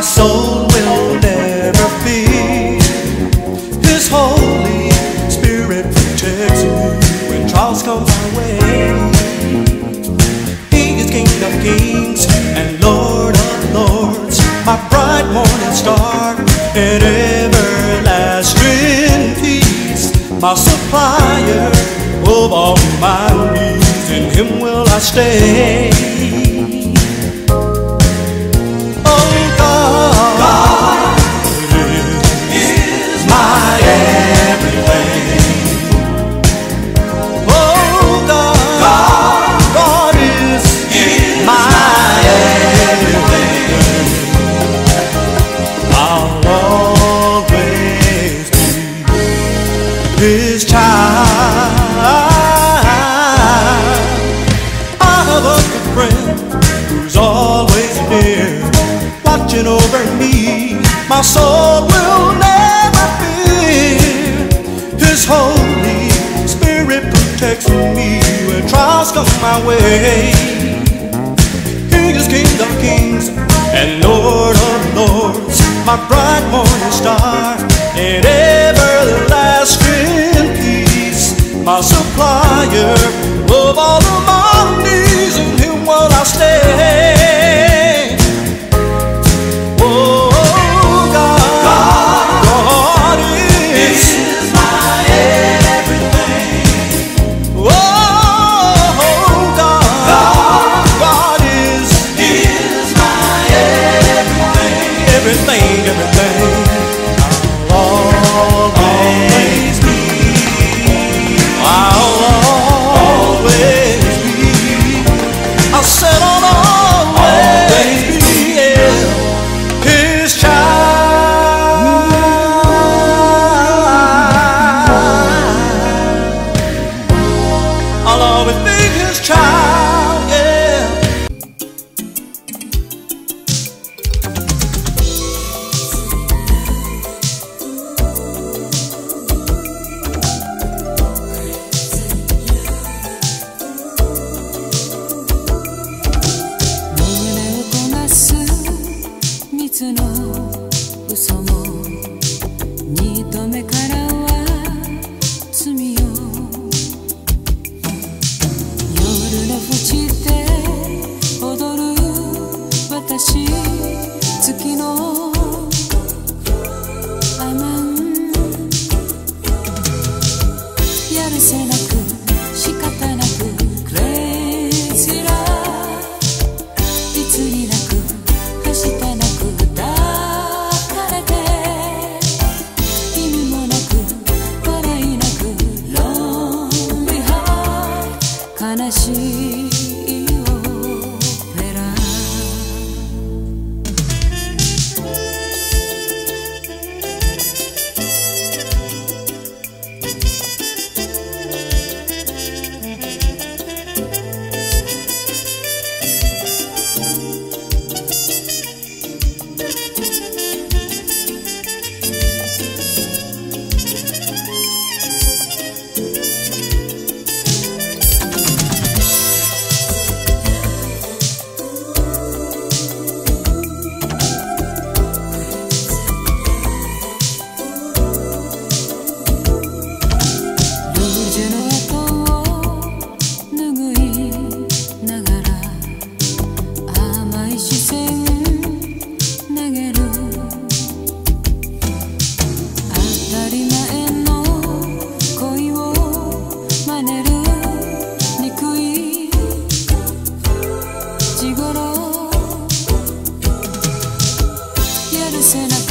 my soul will never fear. His Holy Spirit protects me when trials come my way. Morning star and everlasting peace, my supplier of all my needs. In Him will I stay. His child. I have a friend who's always near, watching over me. My soul will never fear. His Holy Spirit protects me when trials come my way. He is King of kings and Lord of lords, my bright morning star everything. everything, listen up.